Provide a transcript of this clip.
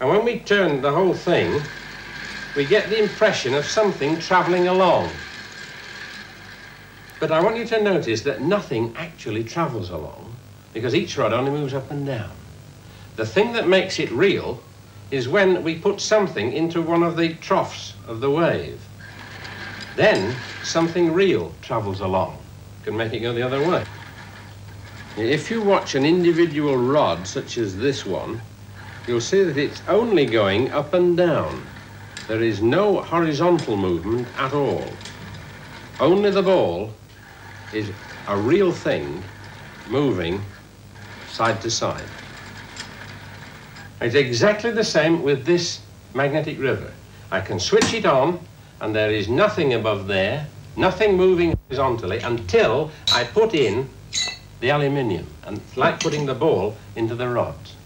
And when we turn the whole thing, we get the impression of something travelling along. But I want you to notice that nothing actually travels along because each rod only moves up and down. The thing that makes it real is when we put something into one of the troughs of the wave. Then something real travels along, can make it go the other way. If you watch an individual rod, such as this one, you'll see that it's only going up and down. There is no horizontal movement at all. Only the ball is a real thing moving side to side. It's exactly the same with this magnetic river. I can switch it on and there is nothing above there, nothing moving horizontally until I put in the aluminium. And it's like putting the ball into the rods.